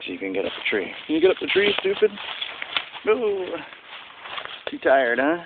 See if you can get up the tree. Can you get up the tree, stupid? No. Too tired, huh?